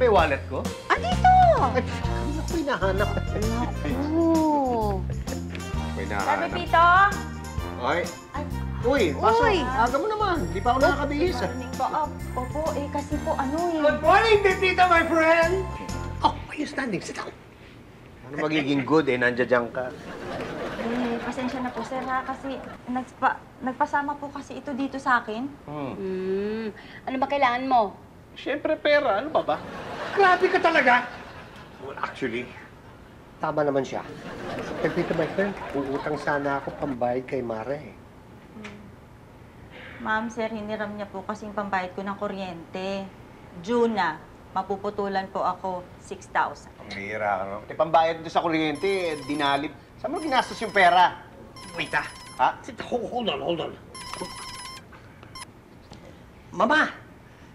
yung wallet ko? Ah, dito! Ay, kanina ko hinahanap. Naku. May Sabi, nahanap. Pito? Ay, Uy, pasok. Uy. Aga mo naman. Di pa ako nakakabihis. ah. Morning po. Oh, opo, eh, kasi po ano eh. Good morning, Pepita, my friend! Oh, why you standing? Sit down. ano magiging good eh, nandiyan ka. Eh, pasensya na po, sir, ha? Kasi nagpa, nagpasama po kasi ito dito sa akin. Hmm. Hmm. Ano ba kailangan mo? Siyempre pera, ano ba ba? Grabe ka talaga. Well, actually, tama naman siya. Pepita, my friend, uutang sana ako pambayad kay Mara eh. Ma'am, sir, hiniram niya po kasing pambayad ko ng kuryente. June na, mapuputulan po ako 6,000. Ang hira, ano? Di pambayad doon sa kuryente, eh, dinalib. Saan mo ginastos yung pera? Wait ah. Ha? Sit, hold, hold on, hold on. Mama!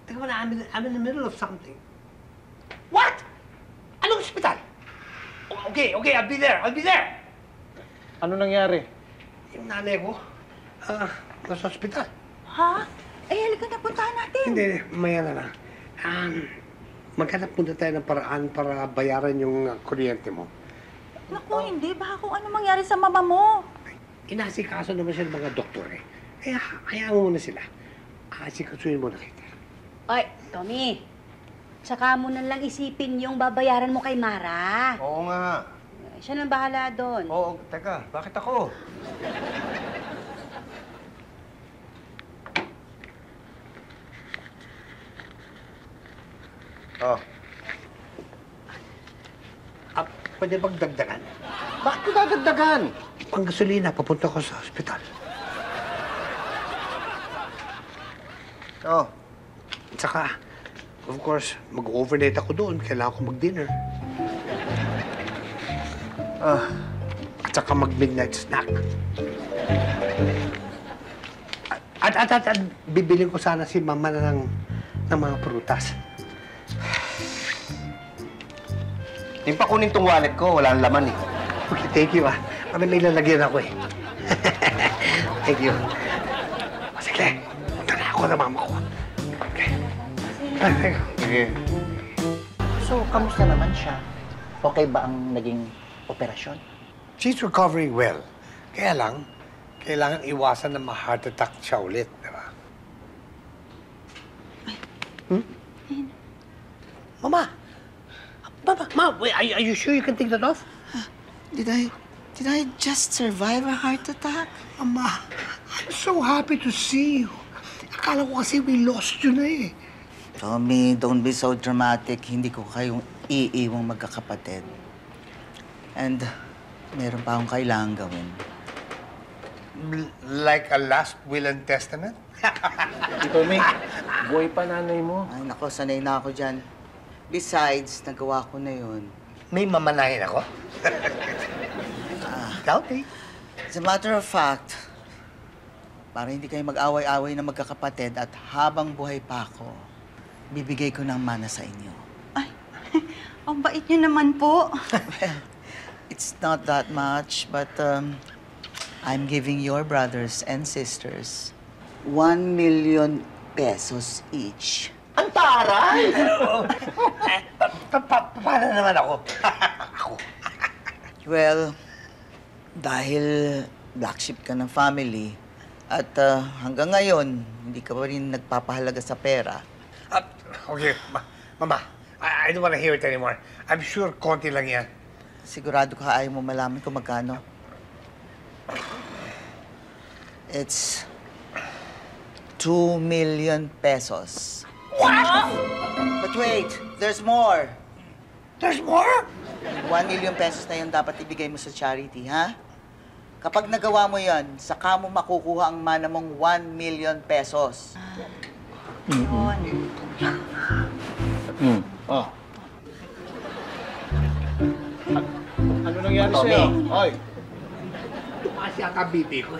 Teka mo na, I'm in, I'm in the middle of something. What? Anong ospital? O- Okay, okay, I'll be there, I'll be there! Ano nangyari? Yung nanay ko, ah, nasa ospital. Ha? Eh, halika na, puntahan natin. Hindi, maya na lang. Um, maghanap muna tayo ng paraan para bayaran yung uh, kuryente mo. Naku, hindi. Baka kung ano mangyari sa mama mo. Inasikaso naman siya ng mga doktor eh. Kaya, hayaan mo muna sila. Asikasuin mo na kita. Ay, Tommy. Tsaka mo na lang isipin yung babayaran mo kay Mara. Oo nga. Siya nang bahala doon. Oo, teka, bakit ako? Oh, Ah, pwede bang dagdagan? bakit ko dadagdagan? Pang gasolina, papunta ko sa ospital. Oh, Tsaka, of course, mag-overnight ako doon. Kailangan ko mag-dinner. ah, At saka mag-midnight snack. At, at, at, at, bibiling ko sana si mama na ng, ng mga prutas. yung pakunin tong wallet ko, wala nang laman eh. Okay, thank you ah. Parang may lalagyan ako eh. thank you. O, Sige, punta na ako na mama ko. Sige. So, kamusta naman siya? Okay ba ang naging operasyon? She's recovering well. Kaya lang, kailangan iwasan na ma-heart attack siya ulit, di ba? Hmm? Mama! Mama, Ma, wait, are, you- are you sure you can take that off? Did I, did I just survive a heart attack? Mama, I'm so happy to see you. Akala ko kasi we lost you na eh. Tommy, don't be so dramatic. Hindi ko kayong iiwang magkakapatid. And meron pa akong kailangan gawin. Like a last will and testament? Ito, May, buhay pa nanay mo. Ay, nako, sanay na ako dyan. Besides, nagawa ko na yun. May mamanahin ako? Healthy. As a matter of fact, para hindi kayo mag-away-away na magkakapatid at habang buhay pa ako, bibigay ko ng mana sa inyo. Ay, ang bait niyo naman po. Well, it's not that much, but um, I'm giving your brothers and sisters one million pesos each. Ang taray! pa, pa, paano naman ako? ako. Well, dahil black sheep ka ng family at uh, hanggang ngayon, hindi ka pa rin nagpapahalaga sa pera, okay, ma mama, I, I don't wanna hear it anymore. I'm sure konti lang yan. sigurado ka ayaw mo malaman kung magkano. It's 2 million pesos. What? But wait, there's more. There's more? 1 million pesos na yun dapat ibigay mo sa charity, ha? Kapag nagawa mo yan, saka mo makukuha ang mana mong 1 million pesos. Yun. Oh. Ano nangyari Tommy. sa'yo? Oy. Tumaas yata BP ko.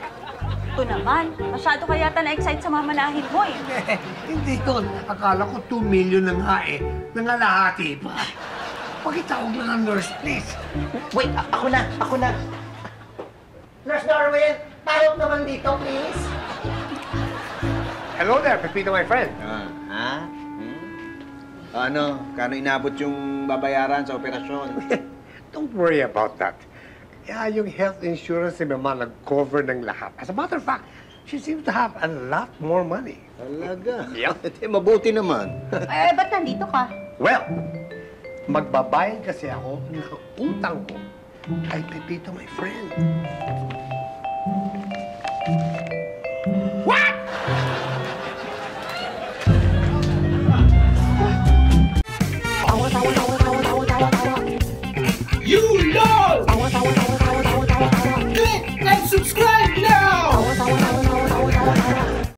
Ito naman. Masyado ka yata na-excite sa mamanahin mo eh. Hindi yun. Akala ko 2 million na nga eh. Nangalahati pa. Pakitawag lang ang nurse, please. Wait, a- ako na, ako na. Nurse Darwin, tawag naman dito, please. Hello there, Pepito, my friend. Ah, ha? Ano, kano inabot yung babayaran sa operasyon? Don't worry about that. Yeah, yung health insurance ni Mama nag-cover ng lahat. As a matter of fact, she seems to have a lot more money. Talaga? Yup. Eh, mabuti naman. Eh, ba't nandito ka? Well, magbabayad kasi ako ng utang ko kay Pepito, my friend.